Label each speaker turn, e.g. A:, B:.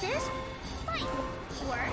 A: Practice, fight. Work,